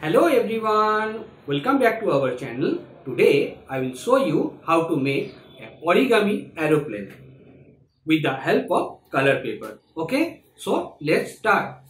Hello everyone, welcome back to our channel. Today I will show you how to make an origami aeroplane with the help of color paper. Okay, so let's start.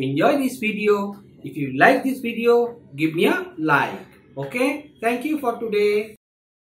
You enjoy this video. If you like this video, give me a like. Okay, thank you for today.